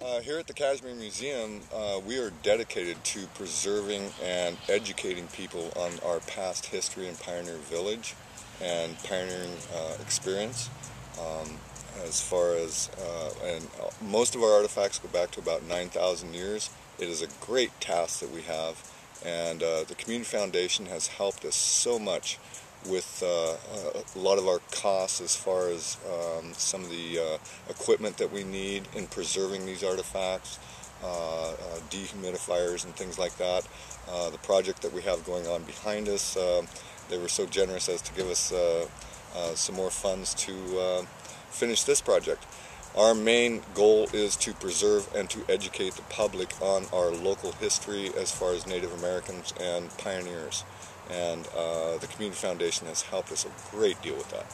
Uh, here at the Cashmere Museum, uh, we are dedicated to preserving and educating people on our past history and Pioneer Village and pioneering uh, experience. Um, as far as, uh, and most of our artifacts go back to about 9,000 years. It is a great task that we have, and uh, the Community Foundation has helped us so much with uh, a lot of our costs as far as um, some of the uh, equipment that we need in preserving these artifacts, uh, uh dehumidifiers and things like that. Uh, the project that we have going on behind us, uh, they were so generous as to give us some more funds to finish this project. Our main goal is to preserve and to educate the public on our local history as far as Native Americans and pioneers and uh, the Community Foundation has helped us a great deal with that.